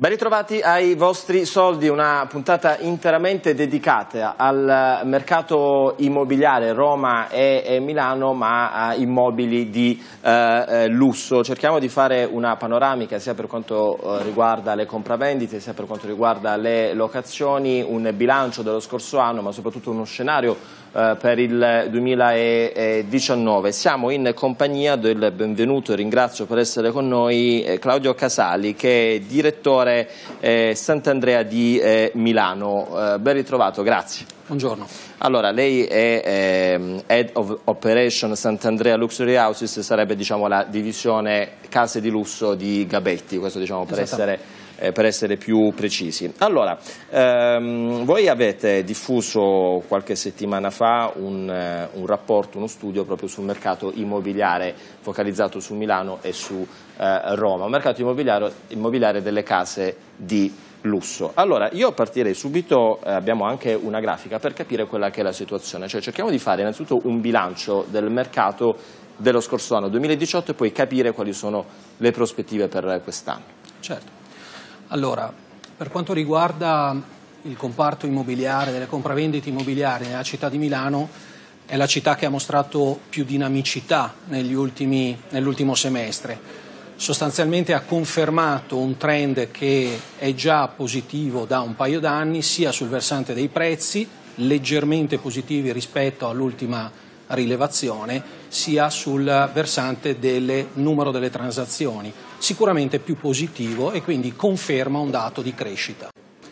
Ben ritrovati ai vostri soldi, una puntata interamente dedicata al mercato immobiliare Roma e Milano, ma a immobili di eh, eh, lusso. Cerchiamo di fare una panoramica sia per quanto eh, riguarda le compravendite, sia per quanto riguarda le locazioni, un bilancio dello scorso anno, ma soprattutto uno scenario per il 2019. Siamo in compagnia del benvenuto e ringrazio per essere con noi eh, Claudio Casali che è direttore eh, Sant'Andrea di eh, Milano. Eh, ben ritrovato, grazie. Buongiorno. Allora, lei è eh, Head of Operation Sant'Andrea Luxury Houses, sarebbe diciamo, la divisione case di lusso di Gabetti, questo diciamo, per essere eh, per essere più precisi. Allora, ehm, voi avete diffuso qualche settimana fa un, eh, un, rapporto, uno studio proprio sul mercato immobiliare focalizzato su Milano e su eh, Roma, un mercato immobiliare, immobiliare delle case di lusso. Allora, io partirei subito, eh, abbiamo anche una grafica per capire quella che è la situazione, cioè cerchiamo di fare innanzitutto un bilancio del mercato dello scorso anno 2018 e poi capire quali sono le prospettive per quest'anno. Certo. Allora, per quanto riguarda il comparto immobiliare, delle compravendite immobiliari nella città di Milano, è la città che ha mostrato più dinamicità nell'ultimo semestre. Sostanzialmente ha confermato un trend che è già positivo da un paio d'anni, sia sul versante dei prezzi, leggermente positivi rispetto all'ultima rilevazione, sia sul versante del numero delle transazioni sicuramente più positivo e quindi conferma un dato di crescita.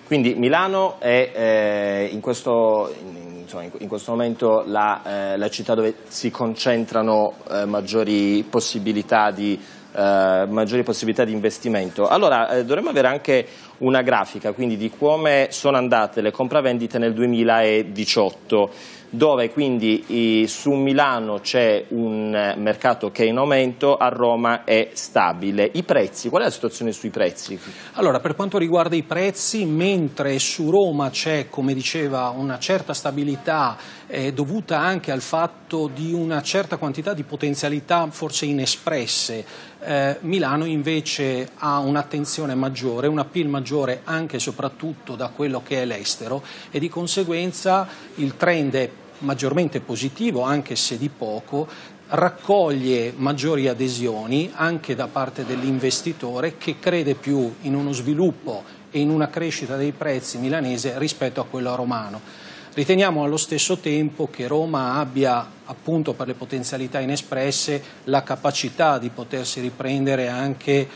Quindi Milano è eh, in, questo, in, insomma, in, questo, momento la, eh, la, città dove si concentrano eh, maggiori, possibilità di, eh, maggiori, possibilità di, investimento. Allora eh, dovremmo avere anche una grafica quindi, di come sono andate le compravendite nel 2018 dove quindi su Milano c'è un mercato che è in aumento, a Roma è stabile. I prezzi, qual è la situazione sui prezzi? Allora, per quanto riguarda i prezzi, mentre su Roma c'è, come diceva, una certa stabilità eh, dovuta anche al fatto di una certa quantità di potenzialità forse inespresse, eh, Milano invece ha un'attenzione maggiore, un appeal maggiore anche e soprattutto da quello che è l'estero e di conseguenza il trend è maggiormente positivo, anche se di poco, raccoglie maggiori adesioni anche da parte dell'investitore che crede più in uno sviluppo e in una crescita dei prezzi milanese rispetto a quello romano. Riteniamo allo stesso tempo che Roma abbia, appunto per le potenzialità inespresse, la capacità di potersi riprendere anche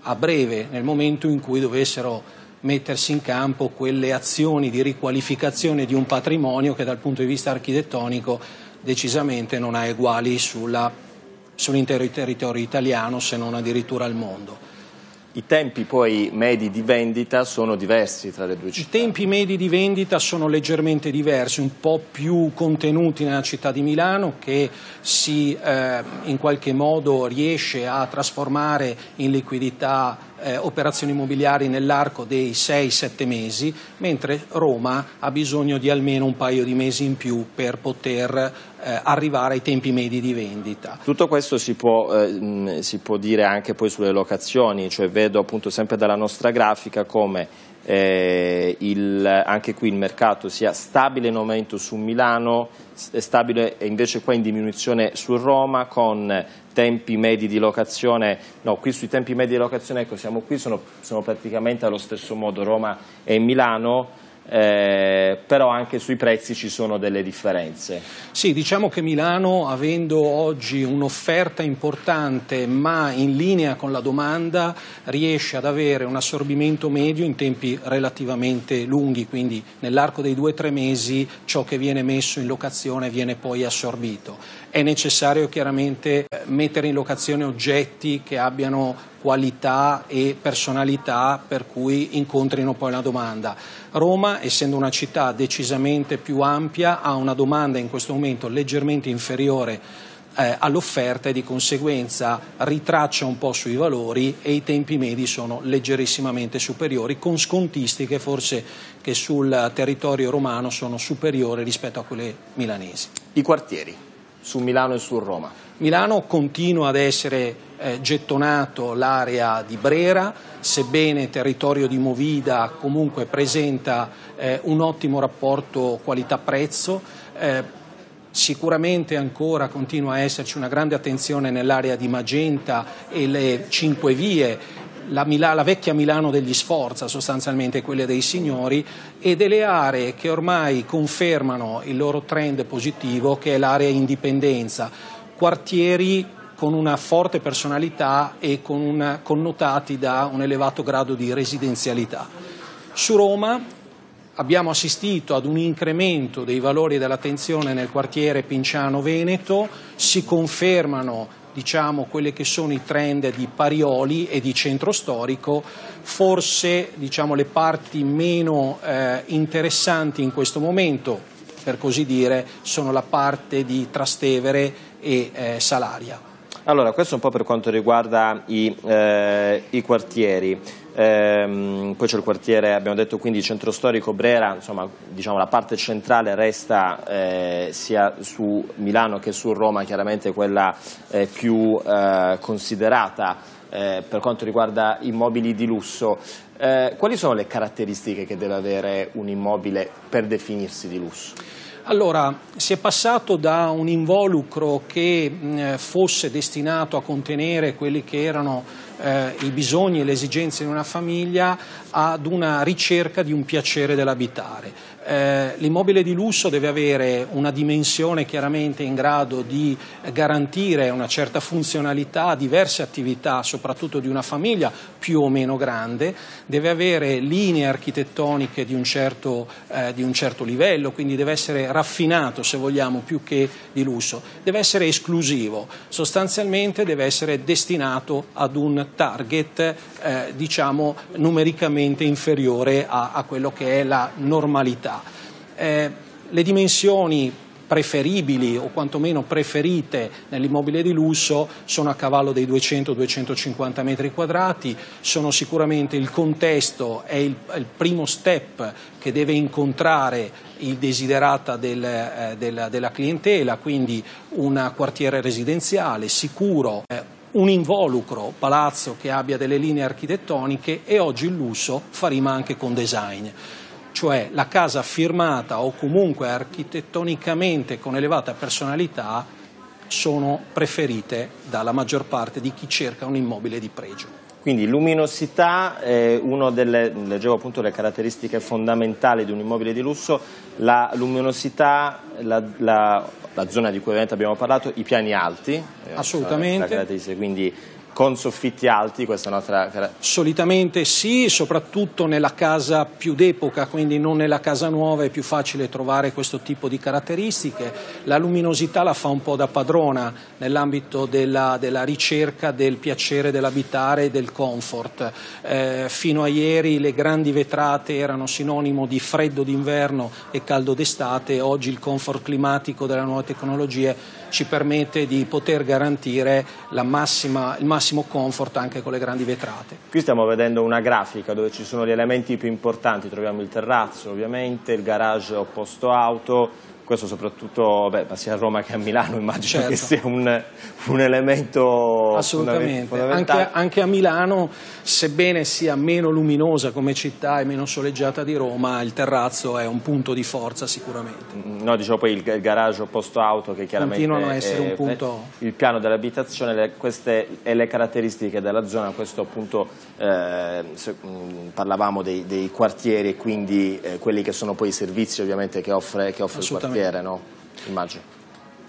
a breve, nel momento in cui dovessero mettersi in campo quelle azioni di riqualificazione di un patrimonio che dal punto di vista architettonico decisamente non ha uguali sull'intero territorio italiano se non addirittura al mondo. I tempi poi medi di vendita sono diversi tra le due città? I tempi medi di vendita sono leggermente diversi, un po' più contenuti nella città di Milano che si eh, in qualche modo riesce a trasformare in liquidità eh, operazioni immobiliari nell'arco dei 6-7 mesi, mentre Roma ha bisogno di almeno un paio di mesi in più per poter eh, arrivare ai tempi medi di vendita. Tutto questo si può, eh, si può dire anche poi sulle locazioni, cioè vedo appunto sempre dalla nostra grafica come eh, il, anche qui il mercato sia stabile in aumento su Milano, stabile invece qua in diminuzione su Roma con tempi medi di locazione, no qui sui tempi medi di locazione ecco siamo qui, sono, sono praticamente allo stesso modo Roma e Milano, eh, però anche sui prezzi ci sono delle differenze. Sì, diciamo che Milano, avendo oggi un'offerta importante ma in linea con la domanda, riesce ad avere un assorbimento medio in tempi relativamente lunghi, quindi nell'arco dei due o tre mesi ciò che viene messo in locazione viene poi assorbito. È necessario chiaramente eh, mettere in locazione oggetti che abbiano qualità e personalità per cui incontrino poi la domanda. Roma, essendo una città decisamente più ampia, ha una domanda in questo momento leggermente inferiore eh, all'offerta e di conseguenza ritraccia un po' sui valori e i tempi medi sono leggerissimamente superiori, con scontistiche forse che sul territorio romano sono superiori rispetto a quelle milanesi. I quartieri. Su Milano e su Roma? Milano continua ad essere eh, gettonato l'area di Brera, sebbene territorio di Movida comunque presenta eh, un ottimo rapporto qualità-prezzo. Eh, sicuramente ancora continua a esserci una grande attenzione nell'area di Magenta e le cinque vie la, Mila, la, vecchia Milano degli Sforza, sostanzialmente quelle dei signori, e delle aree che ormai confermano il loro trend positivo, che è l'area indipendenza, quartieri con una forte personalità e con una, connotati da un elevato grado di residenzialità. Su Roma abbiamo assistito ad un incremento dei valori dell'attenzione nel quartiere Pinciano-Veneto, si confermano diciamo, quelli che sono i trend di Parioli e di centro storico, forse diciamo, le parti meno eh, interessanti in questo momento, per così dire, sono la parte di Trastevere e eh, Salaria. Allora, questo un po' per quanto riguarda i, eh, i quartieri. Ehm, poi c'è il quartiere, abbiamo detto quindi centro storico Brera, insomma diciamo, la parte centrale resta eh, sia su Milano che su Roma chiaramente quella eh, più eh, considerata eh, per quanto riguarda immobili di lusso. Eh, quali sono le caratteristiche che deve avere un immobile per definirsi di lusso? Allora, si è passato da un involucro che mh, fosse destinato a contenere quelli che erano eh, i bisogni e le esigenze di una famiglia ad una ricerca di un piacere dell'abitare. Eh, l'immobile di lusso deve avere una dimensione chiaramente in grado di garantire una certa funzionalità a diverse attività, soprattutto di una famiglia più o meno grande, deve avere linee architettoniche di un certo, eh, di un certo livello, quindi deve essere raffinato se vogliamo più che di lusso, deve essere esclusivo, sostanzialmente deve essere destinato ad un target eh, diciamo numericamente inferiore a, a, quello che è la normalità. Eh, le dimensioni preferibili o quantomeno preferite nell'immobile di lusso sono a cavallo dei 200-250 metri quadrati, sono sicuramente il contesto, è il, il primo step che deve incontrare il desiderata del, eh, della, della, clientela, quindi un quartiere residenziale sicuro. Eh, un involucro palazzo che abbia delle linee architettoniche e oggi il lusso fa rima anche con design cioè la casa firmata o comunque architettonicamente con elevata personalità sono preferite dalla maggior parte di chi cerca un immobile di pregio. Quindi luminosità è una delle, leggevo appunto le caratteristiche fondamentali di un immobile di lusso, la luminosità, la, la, la zona di cui ovviamente abbiamo parlato, i piani alti, eh, assolutamente, quindi con soffitti alti, questa è un'altra... Solitamente sì, soprattutto nella casa più d'epoca, quindi non nella casa nuova è più facile trovare questo tipo di caratteristiche. La luminosità la fa un po' da padrona nell'ambito della, della ricerca del piacere dell'abitare e del comfort. Eh, fino a ieri le grandi vetrate erano sinonimo di freddo d'inverno e caldo d'estate, oggi il comfort climatico delle nuove tecnologie ci permette di poter garantire massima, il massimo comfort anche con le grandi vetrate. Qui stiamo vedendo una grafica dove ci sono gli elementi più importanti, troviamo il terrazzo ovviamente, il garage opposto auto, questo soprattutto beh, sia a Roma che a Milano immagino certo. che sia un, un elemento assolutamente. anche, anche, a Milano sebbene sia meno luminosa come città e meno soleggiata di Roma il terrazzo è un punto di forza sicuramente. Mm, no dicevo poi il, il garage opposto auto che chiaramente continuano a essere è, un punto il piano dell'abitazione le, queste e le caratteristiche della zona questo appunto eh, se, mh, mm, parlavamo dei, dei, quartieri e quindi eh, quelli che sono poi i servizi ovviamente che offre, che offre il quartiere quartiere, no? Immagino.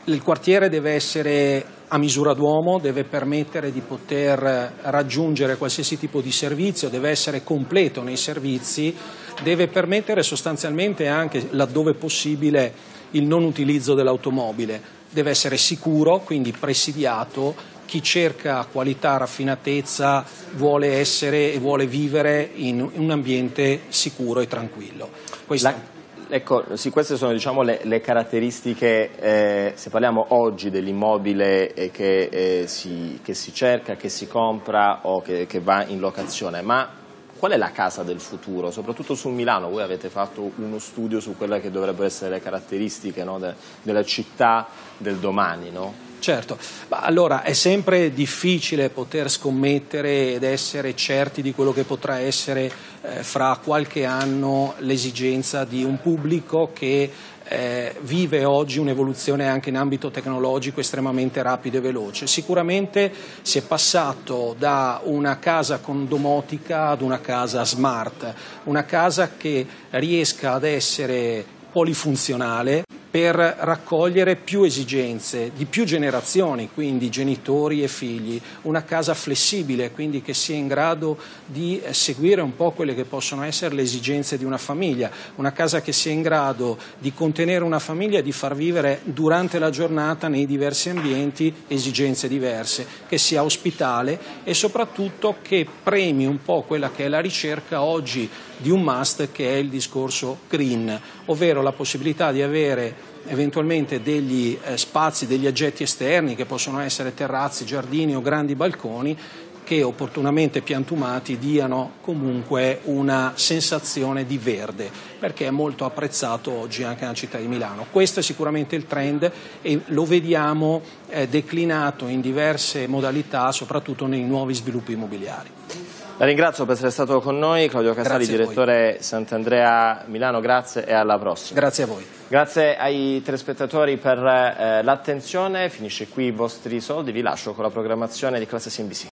Il quartiere deve essere a misura d'uomo, deve permettere di poter raggiungere qualsiasi tipo di servizio, deve essere completo nei servizi, deve permettere sostanzialmente anche, laddove possibile, il non utilizzo dell'automobile, deve essere sicuro, quindi presidiato, chi cerca qualità, raffinatezza vuole essere e vuole vivere in un ambiente sicuro e tranquillo. Questo... La Ecco, sì, queste sono diciamo, le, le, caratteristiche, eh, se parliamo oggi dell'immobile eh, che, eh, si, che, si, cerca, che si compra o che, che va in locazione, ma qual è la casa del futuro? Soprattutto su Milano, voi avete fatto uno studio su quelle che dovrebbero essere le caratteristiche no, de, della città del domani, no? Certo, ma allora è sempre difficile poter scommettere ed essere certi di quello che potrà essere eh, fra qualche anno l'esigenza di un pubblico che eh, vive oggi un'evoluzione anche in ambito tecnologico estremamente rapido e veloce. Sicuramente si è passato da una casa con domotica ad una casa smart, una casa che riesca ad essere polifunzionale per raccogliere più esigenze di più generazioni, quindi genitori e figli, una casa flessibile, quindi che sia in grado di eh, seguire un po' quelle che possono essere le esigenze di una famiglia, una casa che sia in grado di contenere una famiglia e di far vivere durante la giornata nei diversi ambienti esigenze diverse, che sia ospitale e soprattutto che premi un po' quella che è la ricerca oggi di un must che è il discorso green, ovvero la possibilità di avere eventualmente degli eh, spazi, degli aggetti esterni che possono essere terrazzi, giardini o grandi balconi che opportunamente piantumati diano comunque una sensazione di verde, perché è molto apprezzato oggi anche nella città di Milano. Questo è sicuramente il trend e lo vediamo eh, declinato in diverse modalità, soprattutto nei nuovi sviluppi immobiliari. La ringrazio per essere stato con noi, Claudio Casali, direttore Sant'Andrea Milano, grazie e alla prossima. Grazie a voi. Grazie ai telespettatori per eh, l'attenzione, finisce qui i vostri soldi, vi lascio con la programmazione di classe CNBC.